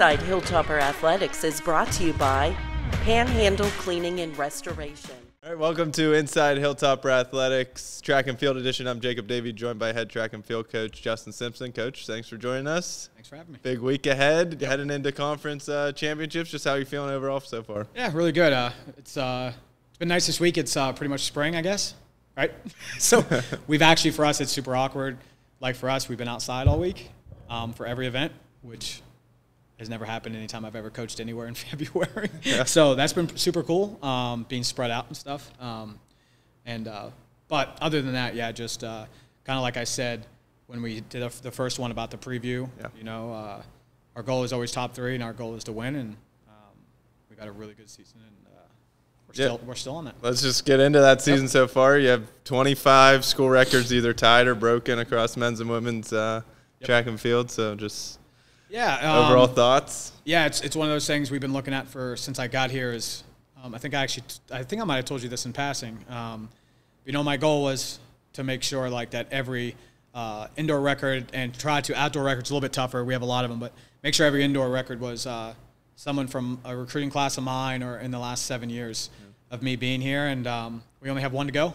Inside Hilltopper Athletics is brought to you by Panhandle Cleaning and Restoration. All right, welcome to Inside Hilltopper Athletics Track and Field Edition. I'm Jacob Davey, joined by head track and field coach Justin Simpson. Coach, thanks for joining us. Thanks for having me. Big week ahead, yep. heading into conference uh, championships. Just how are you feeling overall so far? Yeah, really good. Uh, it's uh, it's been nice this week. It's uh, pretty much spring, I guess. Right. so we've actually for us it's super awkward. Like for us, we've been outside all week um, for every event, which has never happened anytime I've ever coached anywhere in February. Yeah. so that's been super cool, um, being spread out and stuff. Um, and uh, but other than that, yeah, just uh, kind of like I said when we did the first one about the preview. Yeah. You know, uh, our goal is always top three, and our goal is to win. And um, we got a really good season, and uh, we're still we're still on that. Let's just get into that season yep. so far. You have 25 school records either tied or broken across men's and women's uh, yep. track and field. So just yeah. Um, Overall thoughts? Yeah, it's, it's one of those things we've been looking at for since I got here. Is um, I think I actually I think I might have told you this in passing. Um, you know, my goal was to make sure like that every uh, indoor record and try to outdoor records a little bit tougher. We have a lot of them, but make sure every indoor record was uh, someone from a recruiting class of mine or in the last seven years yeah. of me being here. And um, we only have one to go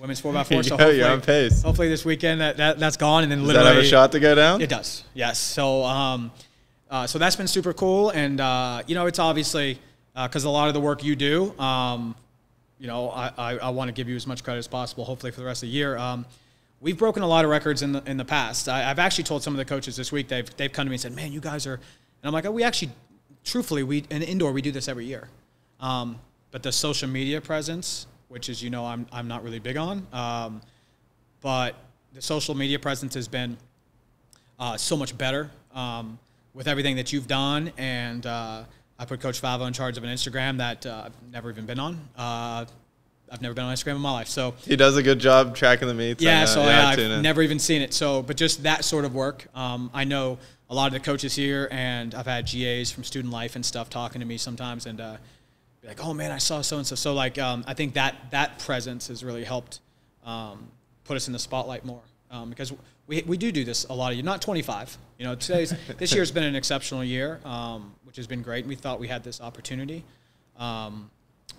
women's four x four. So hopefully, you're on pace. Hopefully this weekend that, that that's gone, and then does literally that have a shot to go down. It does. Yes. So um, uh, so that's been super cool, and uh, you know it's obviously because uh, a lot of the work you do, um, you know, I, I, I want to give you as much credit as possible. Hopefully for the rest of the year. Um, we've broken a lot of records in the in the past. I, have actually told some of the coaches this week they've they've come to me and said, "Man, you guys are," and I'm like, oh, "We actually, truthfully, we in indoor we do this every year." Um, but the social media presence which is you know I'm I'm not really big on. Um, but the social media presence has been uh, so much better um, with everything that you've done, and uh, I put Coach Favo in charge of an Instagram that uh, I've never even been on. Uh, I've never been on Instagram in my life, so he does a good job tracking the meets. Yeah, so yeah, I've never even seen it. So, but just that sort of work, um, I know a lot of the coaches here, and I've had GAs from Student Life and stuff talking to me sometimes, and uh, be like, oh man, I saw so and so. So like, um, I think that that presence has really helped um, put us in the spotlight more um, because we, we do do this a lot of you. Not 25. You know, today's this year's been an exceptional year, um, which has been great. We thought we had this opportunity, um,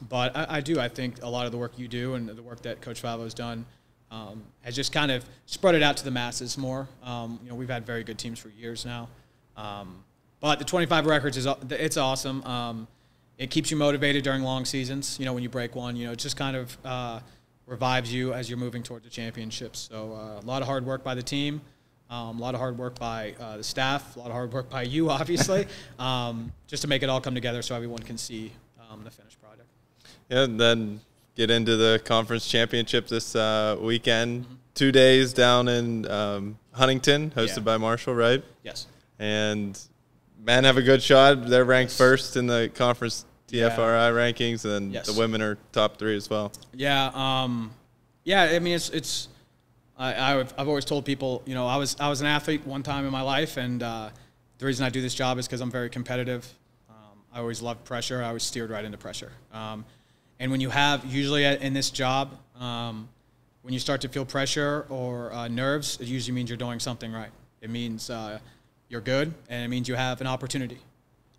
but I, I, do. I think a lot of the work you do and the work that Coach Favo has done. Um, has just kind of spread it out to the masses more. you know, we've had very good teams for years now, but the 25 records is it's awesome it keeps you motivated during long seasons. You know, when you break one, you know, it just kind of uh, revives you as you're moving towards the championships. So uh, a lot of hard work by the team, um, a lot of hard work by uh, the staff, a lot of hard work by you, obviously, um, just to make it all come together so everyone can see um, the finished product. Yeah, and then get into the conference championship this uh, weekend. Mm-hmm. Two days down in um, Huntington, hosted yeah. by Marshall, right? Yes. And men have a good shot. They're ranked first in the conference TFRRS yeah. rankings, and yes. the women are top three as well. Yeah, um, yeah. I mean, it's it's. I, have I've always told people, you know, I was I was an athlete one time in my life, and uh, the reason I do this job is because I'm very competitive. Um, I always loved pressure. I was steered right into pressure. Um, and when you have usually in this job, um, when you start to feel pressure or uh, nerves, it usually means you're doing something right. It means uh, you're good, and it means you have an opportunity.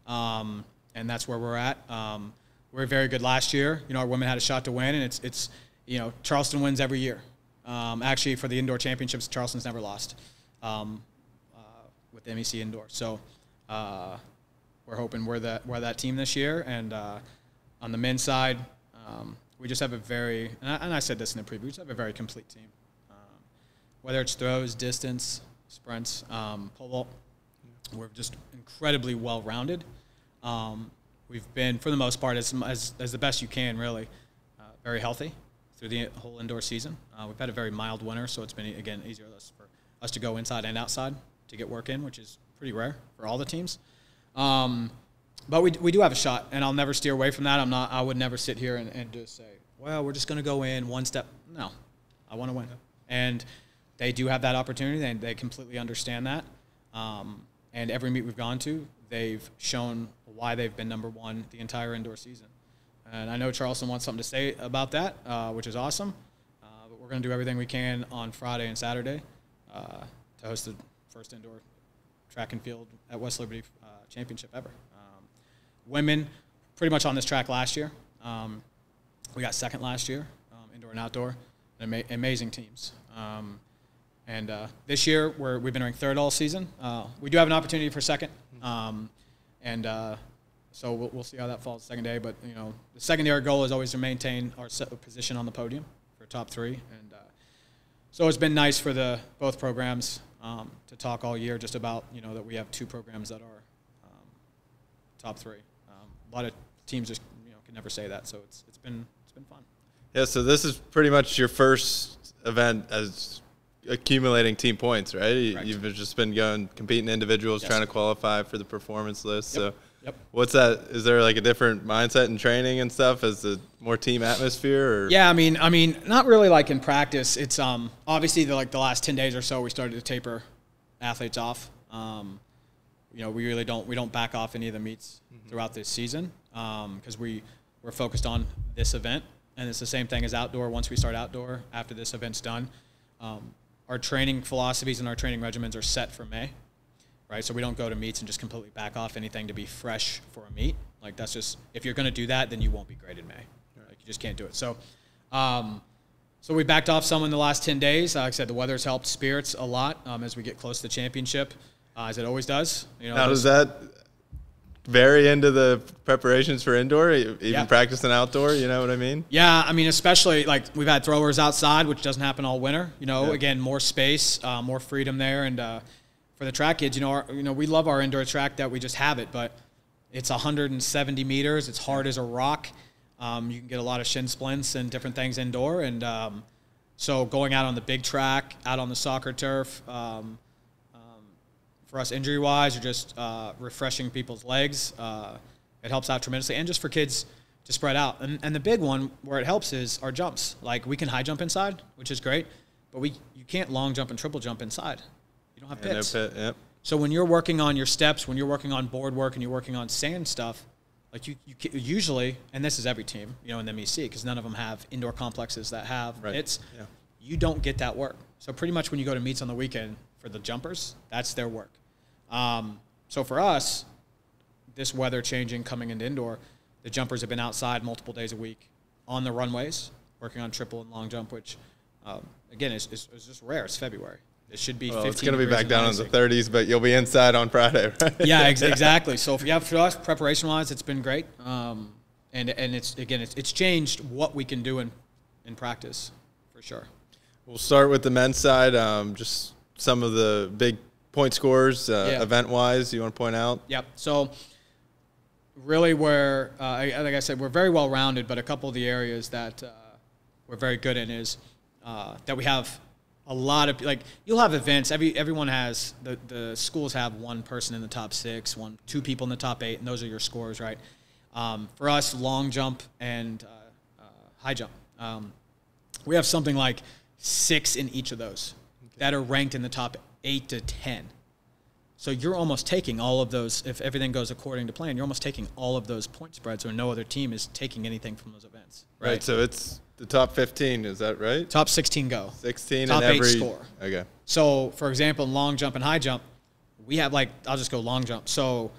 Um, and that's where we're at. Um, we are very good last year. You know, our women had a shot to win, and it's it's you know Charleston wins every year. Um, actually, for the indoor championships, Charleston's never lost um, uh, with the MEC indoor. So uh, we're hoping we're that we're that team this year. And uh, on the men's side, um, we just have a very and I, and I, said this in the preview. We just have a very complete team. Um, whether it's throws, distance, sprints, um, pole vault, we're just incredibly well rounded. Um, we've been, for the most part, as, as, as the best you can, really, uh, very healthy through the whole indoor season. Uh, we've had a very mild winter, so it's been, again, easier for us to go inside and outside to get work in, which is pretty rare for all the teams. Um, but we, we do have a shot, and I'll never steer away from that. I'm not. I would never sit here and, and just say, "Well, we're just going to go in one step." No, I want to win, and they do have that opportunity. They, they completely understand that. Um, and every meet we've gone to, they've shown why they've been number one the entire indoor season. And I know Charleston wants something to say about that, uh, which is awesome. Uh, but we're going to do everything we can on Friday and Saturday uh, to host the first indoor track and field at West Liberty uh, championship ever. Um, women, pretty much on this track last year. Um, we got second last year, um, indoor and outdoor. Ama- amazing teams. Um, and uh, this year, we're, we've been ranked third all season. Uh, we do have an opportunity for second. Um, and uh, so we'll, we'll see how that falls second day. But, you know, the secondary goal is always to maintain our position on the podium for top three. And uh, so it's been nice for the both programs um, to talk all year just about, you know, that we have two programs that are um, top three. Um, a lot of teams just, you know, can never say that. So it's, it's been, it's been fun. Yeah, so this is pretty much your first event as accumulating team points, right? You-. You've just been going competing individuals, Yes. trying to qualify for the performance list. Yep. So, Yep. what's that? Is there like a different mindset in training and stuff as the more team atmosphere? Or? Yeah, I mean, I mean, not really like in practice. It's um obviously the, like the last ten days or so, we started to taper athletes off. Um, you know, we really don't we don't back off any of the meets throughout this season because we we're focused on this event, and it's the same thing as outdoor. Once we start outdoor, after this event's done, um, our training philosophies and our training regimens are set for May right? So we don't go to meets and just completely back off anything to be fresh for a meet. Like that's just if you're going to do that, then you won't be great in May. Like you just can't do it. So, um, so we backed off some in the last ten days. Like I said, the weather's helped spirits a lot um, as we get close to the championship, uh, as it always does. You know, How does that vary into the preparations for indoor, even Yeah. practicing outdoor? You know what I mean? Yeah, I mean, especially like we've had throwers outside, which doesn't happen all winter. You know, Yeah. again, more space, uh, more freedom there, and uh, for the track kids, you know, our, you know, we love our indoor track that we just have it, but it's 170 meters. It's hard as a rock. Um, you can get a lot of shin splints and different things indoor, and um, so going out on the big track, out on the soccer turf. Um, for us injury wise or just uh, refreshing people's legs. Uh, it helps out tremendously, and just for kids to spread out. And, and the big one where it helps is our jumps. Like we can high jump inside, which is great, but we you can't long jump and triple jump inside. You don't have Yeah, no pit, yep. So when you're working on your steps, when you're working on board work, and you're working on sand stuff, like you, you usually, and this is every team, you know, in the MEC, because none of them have indoor complexes that have Right. pits. Yeah. You don't get that work. So pretty much when you go to meets on the weekend for the jumpers, that's their work. Um, so for us, this weather changing coming into indoor, the jumpers have been outside multiple days a week on the runways, working on triple and long jump, which um, again is, is, is just rare. It's February. It should be. Well, 15 it's going to be back down in the 30s, but you'll be inside on Friday, right? Yeah, ex- exactly. So for, yeah, for us, preparation wise, it's been great. Um, and and it's again, it's, it's changed what we can do in in practice, for sure. We'll start with the men's side. Um, just some of the big point scores, uh, Yeah. event-wise, you want to point out? Yep. So really, where uh, I- like I said, we're very well rounded, but a couple of the areas that uh, we're very good in is uh, that we have a lot of like you'll have events. Every everyone has the the schools have one person in the top six, one two people in the top eight, and those are your scores, right? Um, for us, long jump and uh, uh, high jump, um, we have something like six in each of those that are ranked in the top eight to ten. So you're almost taking all of those. If everything goes according to plan, you're almost taking all of those point spreads, or no other team is taking anything from those events. Right. So it's the top 15, is that right? top 16 go. 16 top in eight every. score. Okay. So, for example, in long jump and high jump, we have like I'll just go long jump. So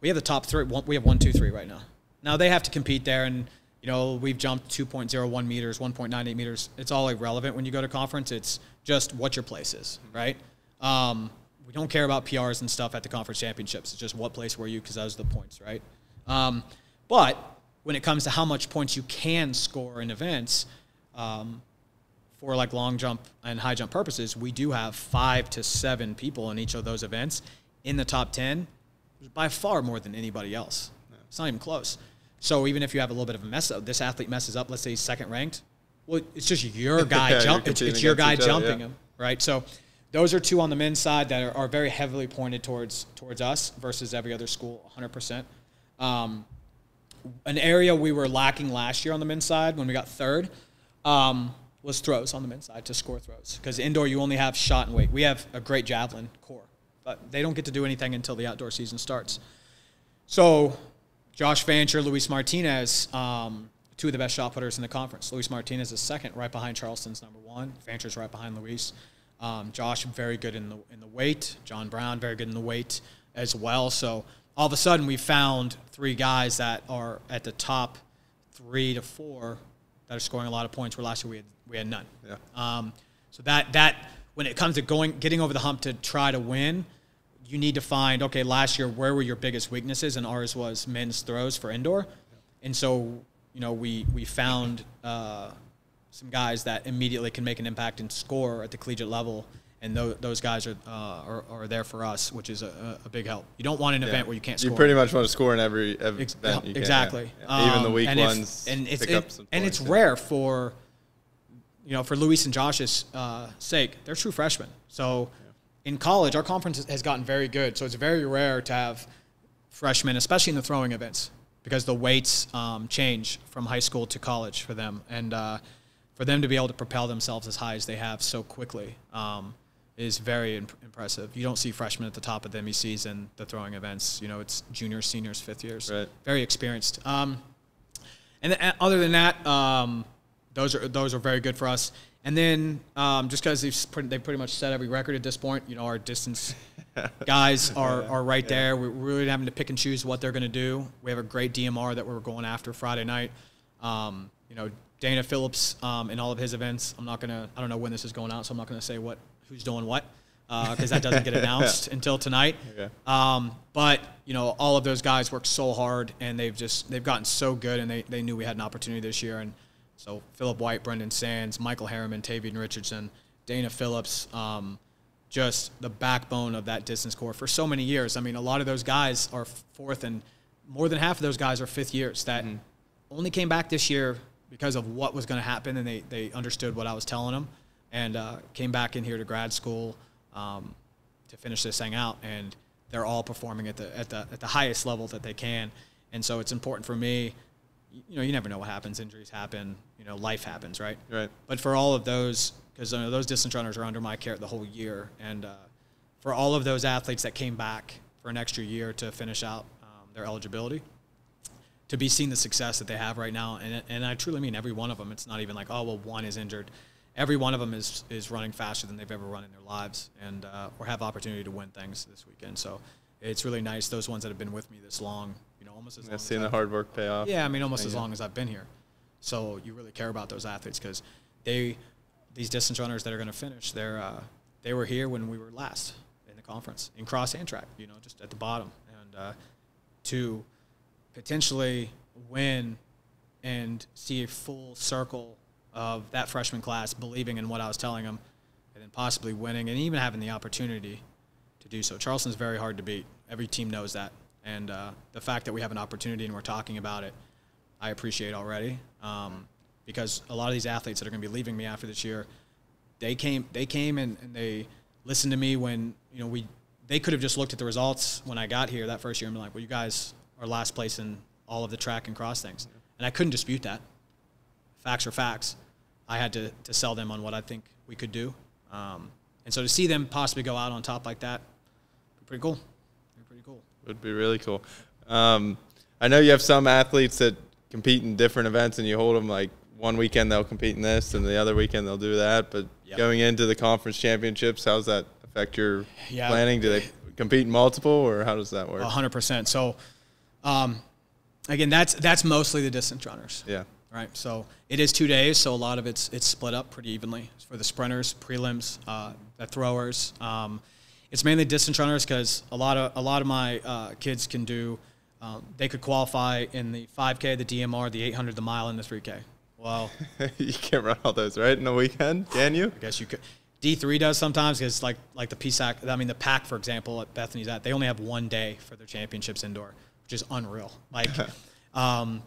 we have the top three. one- We have one, two, three right now. Now they have to compete there, and you know we've jumped 2.01 meters, 1.98 meters. It's all irrelevant when you go to conference. It's just what your place is, right? Um, we don't care about PRs and stuff at the conference championships. It's just what place were you because those are the points, right? Um, but when it comes to how much points you can score in events, um, for like long jump and high jump purposes, we do have five to seven people in each of those events in the top 10, by far more than anybody else. It's not even close. So even if you have a little bit of a mess up, this athlete messes up, let's say he's second ranked, well, it's just your guy Yeah, jump. It's, it's your guy each other, jumping yeah. him, right? So those are two on the men's side that are, are very heavily pointed towards towards us versus every other school, 100%. Um, an area we were lacking last year on the men's side when we got third um, was throws on the men's side to score throws because indoor you only have shot and weight. We have a great javelin core, but they don't get to do anything until the outdoor season starts. So Josh Fancher, Luis Martinez, um, two of the best shot putters in the conference. Luis Martinez is second, right behind Charleston's number one. Fancher's right behind Luis. Um, Josh very good in the in the weight. John Brown very good in the weight as well. So all of a sudden we found three guys that are at the top three to four that are scoring a lot of points. Where last year we had we had none. Yeah. Um, so that that when it comes to going getting over the hump to try to win, you need to find okay. Last year, where were your biggest weaknesses? And ours was men's throws for indoor, and so you know we we found uh, some guys that immediately can make an impact and score at the collegiate level. And those, those guys are, uh, are are there for us, which is a, a big help. You don't want an Yeah. event where you can't score. You pretty much want to score in every, every Ex- event. You can, yeah. exactly. Yeah. Even the Um, weak and if- ones. and it's pick it- up some and it's rare for you know for Luis and Josh's uh, sake. They're true freshmen. So in college, our conference has gotten very good. So it's very rare to have freshmen, especially in the throwing events, because the weights um, change from high school to college for them, and uh, for them to be able to propel themselves as high as they have so quickly. Um, is very imp- impressive. You don't see freshmen at the top of the MECs and the throwing events. You know, it's juniors, seniors, fifth years. Right. Very experienced. Um, and th- other than that, um, those are those are very good for us. And then um, just because they've pretty, they pretty much set every record at this point, you know, our distance guys are, are right there. We're really having to pick and choose what they're going to do. We have a great DMR that we're going after Friday night. Um, you know, Dana Phillips um, in all of his events. I'm not gonna. I don't know when this is going out, so I'm not gonna say what who's doing what because that doesn't get announced until tonight. Okay. Um, but you know, all of those guys work so hard, and they've just they've gotten so good, and they, they knew we had an opportunity this year. And so Philip White, Brendan Sands, Michael Harriman, Tavian Richardson, Dana Phillips, um, just the backbone of that distance core for so many years. I mean, a lot of those guys are fourth, and more than half of those guys are fifth years that only came back this year because of what was going to happen, and they they understood what I was telling them, and uh, came back in here to grad school um, to finish this thing out, and they're all performing at the at the at the highest level that they can, and so it's important for me. You know, you never know what happens. Injuries happen. You know, life happens, right? Right. But for all of those, because you know, those distance runners are under my care the whole year, and uh, for all of those athletes that came back for an extra year to finish out um, their eligibility, to be seeing the success that they have right now, and and I truly mean every one of them. It's not even like oh well one is injured. Every one of them is is running faster than they've ever run in their lives, and uh, or have opportunity to win things this weekend. So it's really nice those ones that have been with me this long, you know, almost as long Yeah, as seeing the I've- hard work pay off. yeah, I mean, almost as long as I've been here. So you really care about those athletes because they, these distance runners that are going to finish, they're uh, they were here when we were last in the conference in cross and track. You know, just at the bottom, and uh, to potentially win and see a full circle of that freshman class believing in what I was telling them, and then possibly winning and even having the opportunity to do so. Charleston's very hard to beat. Every team knows that, and uh, the fact that we have an opportunity and we're talking about it, I appreciate already. Um, because a lot of these athletes that are going to be leaving me after this year, they came they came and, and they listened to me when you know we they could have just looked at the results when I got here that first year and been like, well, you guys are last place in all of the track and cross things, and I couldn't dispute that. Facts are facts. I had to, to sell them on what I think we could do, um, and so to see them possibly go out on top like that, pretty cool. Pretty cool. Would be really cool. Um, I know you have some athletes that compete in different events, and you hold them like one weekend they'll compete in this, and the other weekend they'll do that. But Yep. going into the conference championships, how does that affect your Yeah. planning? Do they compete in multiple, or how does that work? A hundred percent. So, um, again, that's that's mostly the distance runners. Yeah. Right. So it is two days. So a lot of it's it's split up pretty evenly for the sprinters, prelims, uh, the throwers. Um, it's mainly distance runners because a lot of a lot of my uh, kids can do. Um, they could qualify in the 5K, the DMR, the 800, the mile, and the 3K. Well, you can't run all those right in a weekend, can you? I guess you could. D three does sometimes because like like the PSAC. I mean the PAC for example at Bethany's at they only have one day for their championships indoor, which is unreal. Like, um,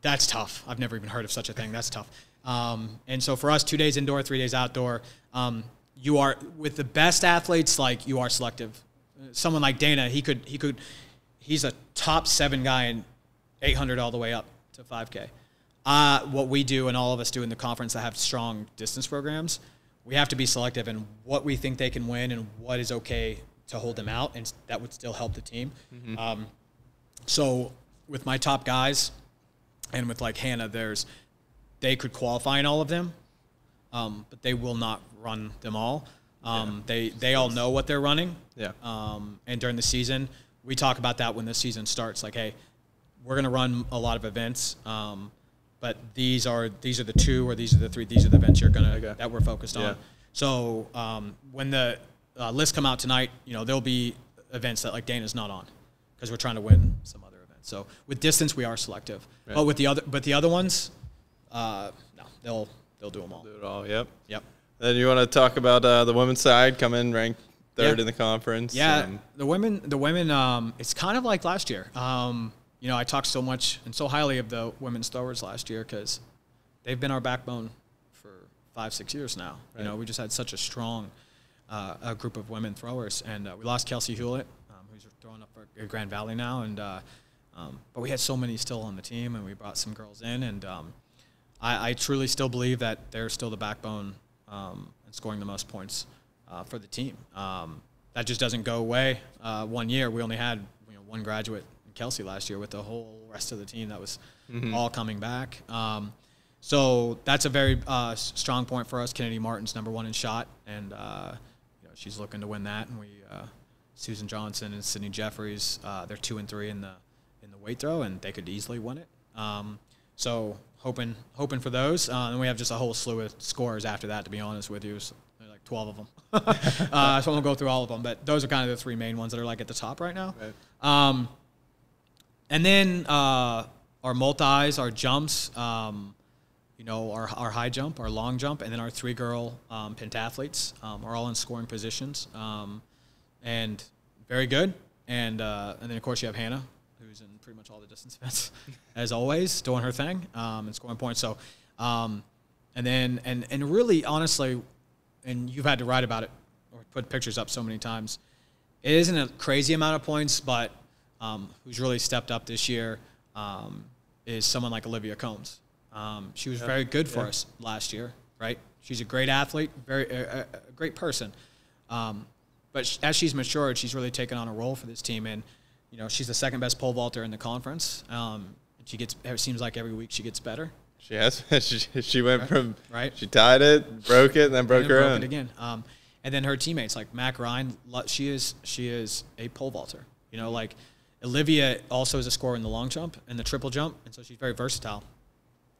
that's tough. I've never even heard of such a thing. That's tough. Um, and so for us, two days indoor, three days outdoor. Um, you are with the best athletes. Like you are selective. Someone like Dana, he could he could he's a top seven guy in 800 all the way up to 5K. Uh, what we do and all of us do in the conference that have strong distance programs, we have to be selective in what we think they can win and what is okay to hold them out, and that would still help the team. Um, so with my top guys, and with like Hannah, there's they could qualify in all of them, um, but they will not run them all. Um, They they all know what they're running. Yeah. Um, and during the season, we talk about that when the season starts. Like, hey, we're going to run a lot of events, um, but these are these are the two or these are the three. These are the events you're gonna Okay. that we're focused on. Yeah. So um, when the uh, lists come out tonight, you know there'll be events that like Dana's not on because we're trying to win some other events. So with distance, we are selective, Right. but with the other but the other ones, uh, no, they'll they'll do them all. Do it all. Yep. Yep. Then you want to talk about uh, the women's side, come in ranked third Yeah. in the conference. Yeah, um, the women, the women, um, it's kind of like last year. Um, you know, I talked so much and so highly of the women's throwers last year because they've been our backbone for five, six years now. You know, we just had such a strong uh, a group of women throwers, and uh, we lost Kelsey Hewlett, who's throwing up for Grand Valley now, and uh, um, but we had so many still on the team, and we brought some girls in, and um, I, I truly still believe that they're still the backbone um, and scoring the most points uh, for the team. Um, that just doesn't go away. Uh, one year, we only had you know, one graduate, Kelsey, last year, with the whole rest of the team that was all coming back. Um, so that's a very uh, strong point for us. Kennedy Martin's number one in shot, and uh, you know, she's looking to win that. And we, uh, Susan Johnson and Sydney Jeffries, uh, they're two and three in the in the weight throw, and they could easily win it. Um, so hoping hoping for those, uh, and we have just a whole slew of scores after that. To be honest with you, so like twelve of them. uh, so I won't go through all of them, but those are kind of the three main ones that are like at the top right now. Right. Um, and then uh, our multis, our jumps, um, you know, our, our high jump, our long jump, and then our three girl um, pentathletes um, are all in scoring positions, um, and very good. And uh, and then of course you have Hannah, who's in pretty much all the distance events, as always, doing her thing um, and scoring points. So, um, and then and and really honestly, and you've had to write about it or put pictures up so many times. It isn't a crazy amount of points, but um, who's really stepped up this year um, is someone like Olivia Combs. Um, she was very good for us last year, right? She's a great athlete, very a great person. Um, but sh- as she's matured, she's really taken on a role for this team, and you know she's the second best pole vaulter in the conference. Um, she gets it seems like every week she gets better. She has. she, she went from Right. She tied it, broke it, and then broke and her broke own. it again. Um, and then her teammates like Mac Ryan, she is she is a pole vaulter. You know, like Olivia also is a scorer in the long jump and the triple jump, and so she's very versatile,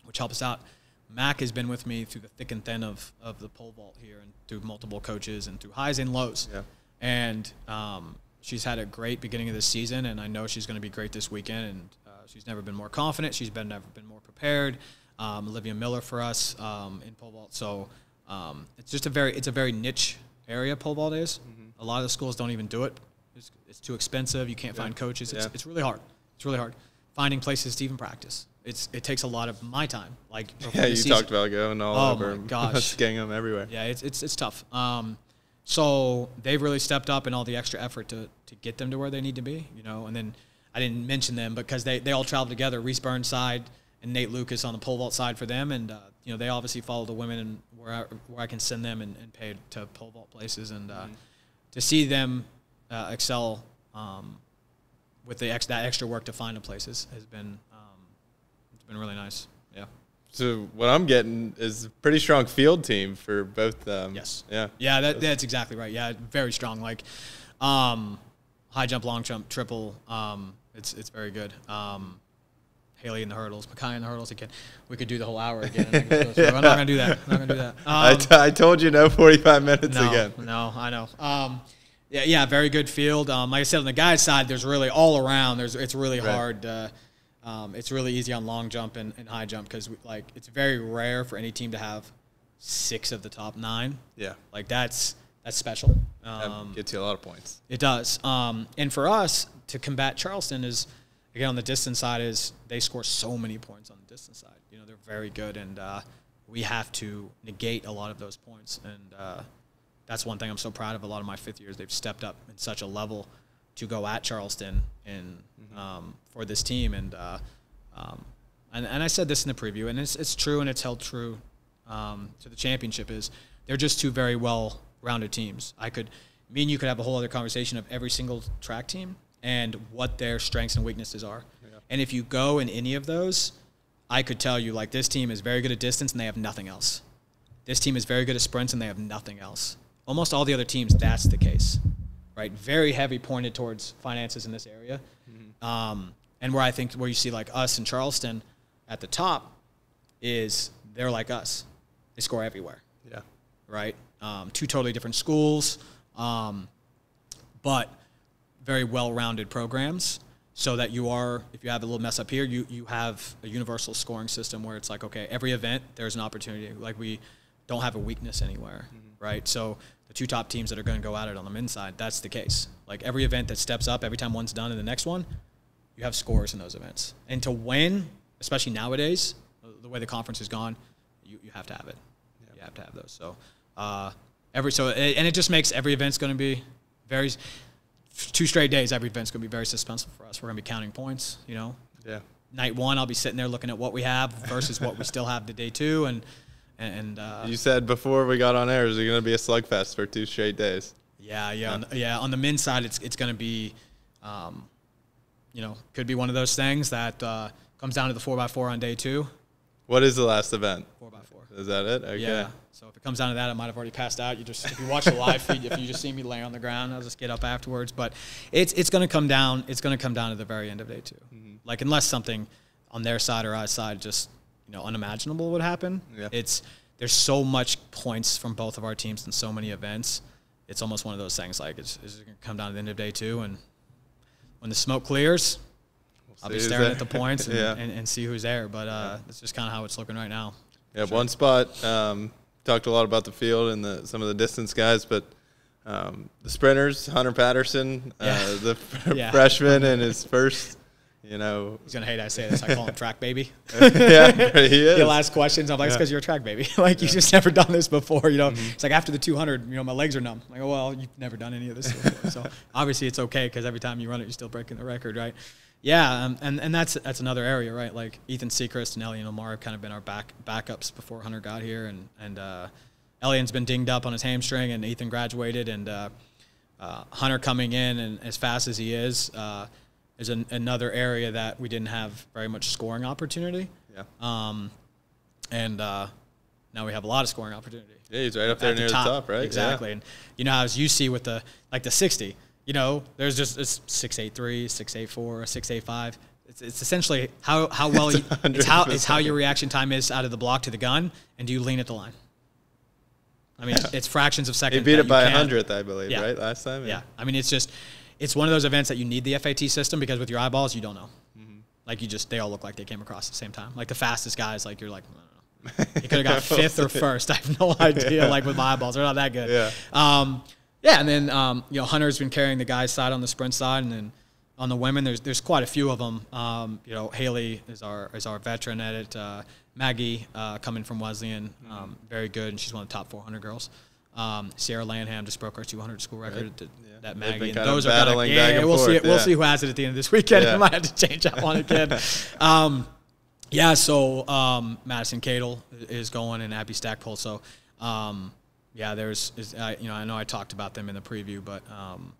which helps us out. Mac has been with me through the thick and thin of, of the pole vault here and through multiple coaches and through highs and lows. Yeah. And um, she's had a great beginning of the season, and I know she's going to be great this weekend. And uh, she's never been more confident. She's been never been more prepared. Um, Olivia Miller for us um, in pole vault. So um, it's just a very it's a very niche area. Pole vault is. A lot of the schools don't even do it. It's, it's too expensive. You can't find coaches. It's, Yeah. it's really hard. It's really hard finding places to even practice. It's it takes a lot of my time. Like Yeah, you season. talked about going all Oh over, my gosh. getting them everywhere. Yeah, it's it's, it's tough. Um, so they've really stepped up in all the extra effort to, to get them to where they need to be, you know. And then I didn't mention them because they, they all traveled together. Reese Burnside and Nate Lucas on the pole vault side for them, and uh, you know they obviously follow the women and where I, where I can send them and, and pay to pole vault places, and uh, to see them uh, excel um, with the ex, that extra work to find the places has been um, it's been really nice. Yeah. So what I'm getting is a pretty strong field team for both. Um, Yes. Yeah. Yeah, that, that's exactly right. Yeah, very strong. Like, um, high jump, long jump, triple. Um, it's it's very good. Um, Haley in the hurdles, Makai in the hurdles again. We could do the whole hour again. I think it goes through. I'm not gonna do that. I'm not gonna do that. I, Um, t- I told you no 45 minutes no, again. no, I know. Um, yeah, yeah, very good field. Um, like I said, on the guys' side, there's really all around. There's it's really Right. hard. Uh, um, it's really easy on long jump and, and high jump because like it's very rare for any team to have six of the top nine. Yeah. Like that's that's special. That Um, gets you a lot of points. it does. Um, and for us to combat Charleston is again on the distance side is they score so many points on the distance side. You know they're very good, and uh, we have to negate a lot of those points. And uh, that's one thing I'm so proud of. A lot of my fifth years they've stepped up in such a level to go at Charleston and um, for this team. And, uh, um, and and I said this in the preview, and it's it's true, and it's held true um, to the championship. Is they're just two very well rounded teams. I could me and you could have a whole other conversation of every single track team and what their strengths and weaknesses are. And if you go in any of those, I could tell you like this team is very good at distance and they have nothing else. This team is very good at sprints and they have nothing else. almost all the other teams, that's the case, right? Very heavy pointed towards finances in this area. Um, and where I think where you see like us in Charleston at the top is they're like us. They score everywhere Yeah. right? Um, two totally different schools, um, but very well-rounded programs. So that you are, if you have a little mess up here, you you have a universal scoring system where it's like, okay, every event there's an opportunity. Like we don't have a weakness anywhere, right? So the two top teams that are going to go at it on the men's side, that's the case. Like every event that steps up, every time one's done in the next one, you have scores in those events. And to win, especially nowadays, the way the conference has gone, you, you have to have it. You have to have those. So uh, every so and it just makes every event's going to be very two straight days. Every event's going to be very suspenseful for us. We're going to be counting points. You know, Yeah. night one, I'll be sitting there looking at what we have versus what we still have to day two, and and uh, You said before we got on air, is it going to be a slugfest for two straight days? Yeah, yeah, on, yeah. On the men's side, it's it's going to be, um, you know, could be one of those things that uh, comes down to the four x four on day two. What is the last event? Four x four. Is that it? Okay. Yeah. So if it comes down to that, I might have already passed out. You just if you watch the live feed, if you just see me lay on the ground, I'll just get up afterwards. But it's it's going to come down. It's going to come down to the very end of day 2 Mm-hmm. Like unless something on their side or our side just you know unimaginable would happen. Yeah. It's there's so much points from both of our teams in so many events. It's almost one of those things like it's, it's going to come down to the end of day two, and when the smoke clears, I'll be staring there. at the points and, Yeah. and, and see who's there. But uh, that's just kind of how it's looking right now. Yeah, one spot. Um, talked a lot about the field and the, some of the distance guys, but um, the sprinters, Hunter Patterson, Yeah. uh, the Yeah. freshman in his first, you know, He's gonna hate I say this. I call him track baby. yeah, he is. He'll ask questions. I'm like, it's because you're a track baby. like you just never done this before. You know, Mm-hmm. it's like after the 200, you know, my legs are numb. I'm like, oh, well, you've never done any of this before. so obviously it's okay because every time you run it, you're still breaking the record, right? Yeah, um, and and that's that's another area, right? Like Ethan Seacrest and Elliot Omar have kind of been our back backups before Hunter got here, and and uh, Elliot's been dinged up on his hamstring, and Ethan graduated, and uh, uh, Hunter coming in and as fast as he is uh, is an, another area that we didn't have very much scoring opportunity. Yeah. Um, and uh, now we have a lot of scoring opportunity. Yeah, he's right up there near the top, right? Exactly. And you know, as you see with the like the 60, you know, there's just it's 683, 684, 685. It's, it's essentially how, how well you, it's how it's how your reaction time is out of the block to the gun, and do you lean at the line? I mean, it's fractions of seconds. He beat it by a hundredth, I believe, Yeah. right? Last time. yeah, I mean, it's just it's one of those events that you need the FAT system because with your eyeballs, you don't know. Mm-hmm. Like you just they all look like they came across at the same time. Like the fastest guys, like you're like. I don't know. He could have got fifth or first. I have no idea. Like with my eyeballs, they're not that good. Yeah. Um, yeah, and then um, you know Hunter's been carrying the guys side on the sprint side, and then on the women, there's there's quite a few of them. Um, you know, Haley is our is our veteran at it. Uh, Maggie uh, coming from Wesleyan, um, very good, and she's one of the top 400 girls. Um, Sierra Lanham just broke our 200 school record. That, Yeah. that Maggie. And those are kind of battling yeah. back and we'll see. forth, We'll yeah. see who has it at the end of this weekend. Yeah. I might have to change that one again. um, yeah, so um, Madison Cadle is going and Abby Stackpole. So um, yeah, there's is, uh, you know I know I talked about them in the preview, but um,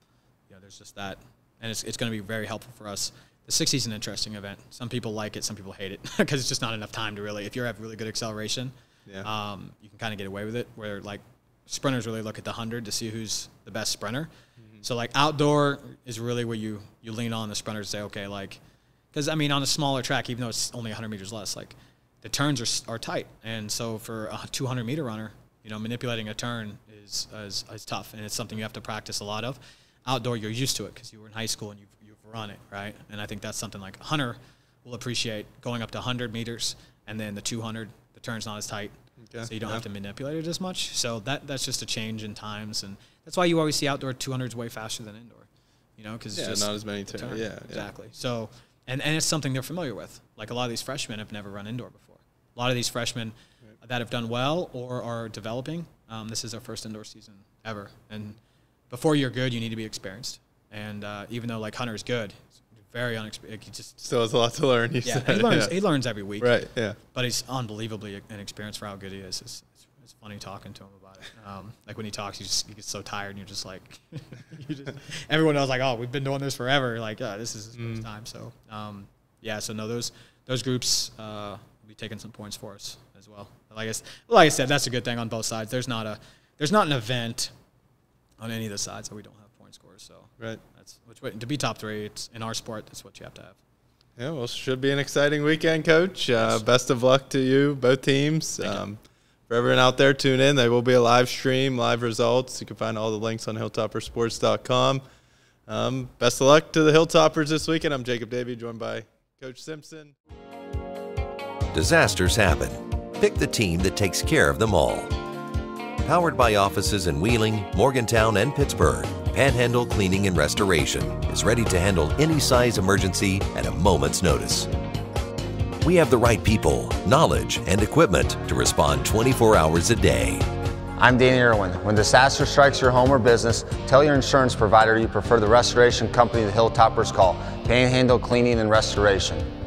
you there's just that, and it's it's going to be very helpful for us. The 60 is an interesting event. Some people like it, some people hate it because it's just not enough time to really. If you have really good acceleration, Yeah. um, you can kind of get away with it. Where like sprinters really look at the hundred to see who's the best sprinter. So like outdoor is really where you you lean on the sprinters say okay like because I mean on a smaller track even though it's only 100 meters less like the turns are are tight and so for a 200 meter runner you know manipulating a turn is is, is tough and it's something you have to practice a lot of. Outdoor you're used to it because you were in high school and you've you've run it right and I think that's something like Hunter will appreciate going up to 100 meters and then the 200 the turn's not as tight Okay, so you don't yeah. have to manipulate it as much. So that that's just a change in times, and that's why you always see outdoor 200s way faster than indoor. You know, because Yeah, just not as many the turn- turn. yeah, exactly. So and and it's something they're familiar with. Like a lot of these freshmen have never run indoor before. A lot of these freshmen that have done well or are developing. Um, this is their first indoor season ever, and before you're good, you need to be experienced. And uh, even though like Hunter's good, very unexperienced. He just Still has a lot to learn. Yeah, said. he learns. Yeah. He learns every week Right. Yeah. but he's unbelievably inexperienced for how good he is. It's, it's, it's funny talking to him about it. Um, like when he talks, he just he gets so tired, and you're just like, you just, everyone else like, oh, we've been doing this forever. Like, uh, this is his Mm. first time. So, um, yeah. So no, those those groups uh, will be taking some points for us as well. Like I, like I said, that's a good thing on both sides. There's not a there's not an event on any of the sides that we don't have point scores. So Right. That's which to be top three. It's in our sport. That's what you have to have. Yeah, well, should be an exciting weekend, Coach. Uh, best of luck to you, both teams. Um, for everyone out there, tune in. There will be a live stream, live results. You can find all the links on hilltoppersports.com. Um, best of luck to the Hilltoppers this weekend. I'm Jacob Davey, joined by Coach Simpson. Disasters happen. Pick the team that takes care of them all. Powered by offices in Wheeling, Morgantown, and Pittsburgh, Panhandle Cleaning and Restoration is ready to handle any size emergency at a moment's notice. We have the right people, knowledge, and equipment to respond 24 hours a day. I'm Danny Irwin. When disaster strikes your home or business, tell your insurance provider you prefer the restoration company the Hilltoppers call Panhandle Cleaning and Restoration.